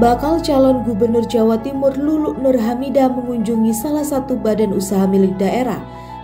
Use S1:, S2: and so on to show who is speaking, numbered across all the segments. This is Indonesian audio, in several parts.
S1: Bakal calon gubernur Jawa Timur Lulu Nur Hamida mengunjungi salah satu badan usaha milik daerah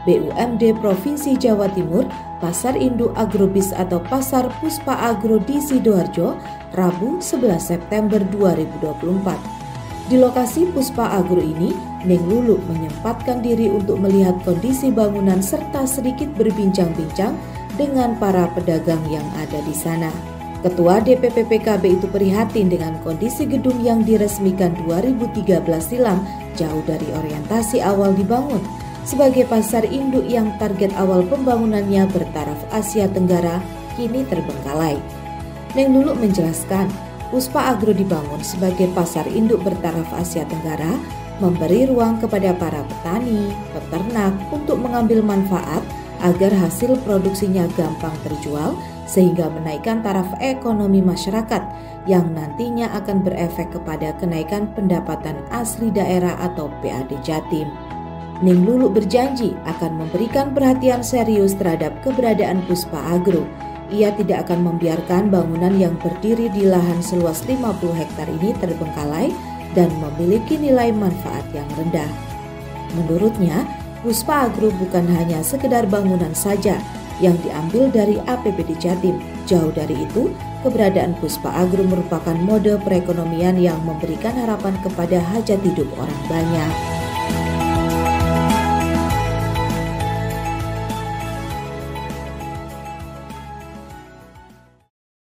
S1: BUMD Provinsi Jawa Timur, Pasar Induk Agrobis atau Pasar Puspa Agro di Sidoarjo, Rabu 11 September 2024. Di lokasi Puspa Agro ini, Neng Lulu menyempatkan diri untuk melihat kondisi bangunan serta sedikit berbincang-bincang dengan para pedagang yang ada di sana. Ketua DPP PKB itu prihatin dengan kondisi gedung yang diresmikan 2013 silam jauh dari orientasi awal dibangun sebagai pasar induk yang target awal pembangunannya bertaraf Asia Tenggara kini terbengkalai. Neng Lulu menjelaskan, Puspa Agro dibangun sebagai pasar induk bertaraf Asia Tenggara memberi ruang kepada para petani, peternak untuk mengambil manfaat agar hasil produksinya gampang terjual sehingga menaikkan taraf ekonomi masyarakat yang nantinya akan berefek kepada kenaikan pendapatan asli daerah atau PAD Jatim. Ning Lulu berjanji akan memberikan perhatian serius terhadap keberadaan Puspa Agro. Ia tidak akan membiarkan bangunan yang berdiri di lahan seluas 50 hektar ini terbengkalai dan memiliki nilai manfaat yang rendah. Menurutnya, Puspa Agro bukan hanya sekedar bangunan saja, yang diambil dari APBD Jatim. Jauh dari itu, keberadaan Puspa Agro merupakan mode perekonomian yang memberikan harapan kepada hajat hidup orang banyak.